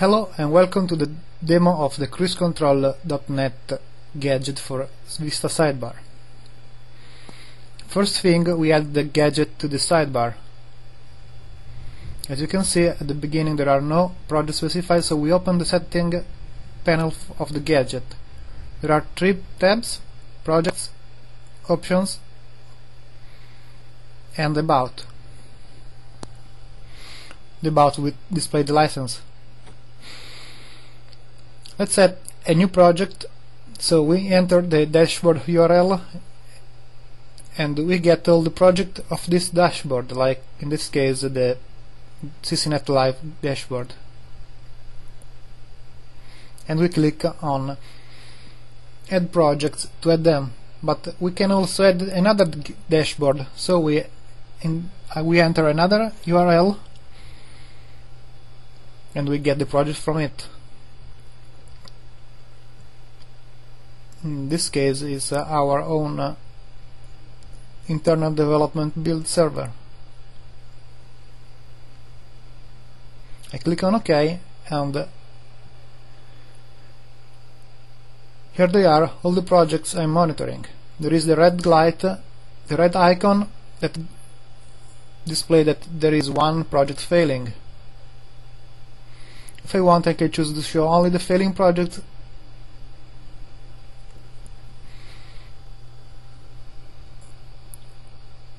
Hello and welcome to the demo of the cruisecontrol.net gadget for Vista sidebar. First thing we add the gadget to the sidebar. As you can see at the beginning there are no projects specified so we open the setting panel of the gadget. There are three tabs, projects, options and about. The about will display the license let's set a new project. So we enter the dashboard URL and we get all the project of this dashboard like in this case the CCNet Live dashboard. And we click on add projects to add them. But we can also add another dashboard. So we in, uh, we enter another URL and we get the project from it in this case is uh, our own uh, internal development build server. I click on OK and uh, here they are all the projects I'm monitoring. There is the red light, the red icon that display that there is one project failing. If I want I can choose to show only the failing project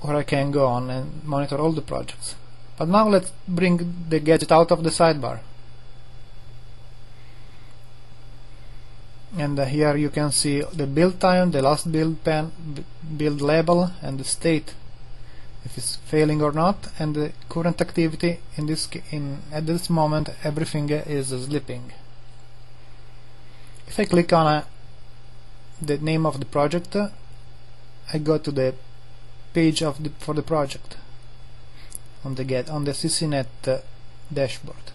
where I can go on and monitor all the projects. But now let's bring the gadget out of the sidebar. And uh, here you can see the build time, the last build pen, build label, and the state, if it's failing or not, and the current activity. In this, in at this moment, everything is sleeping. If I click on uh, the name of the project, uh, I go to the page of the, for the project on the get on the CCNet uh, dashboard.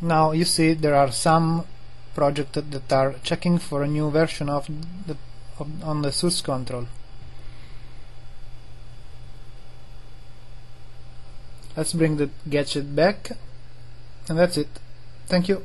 Now you see there are some projects that are checking for a new version of the of, on the source control. Let's bring the gadget back and that's it. Thank you.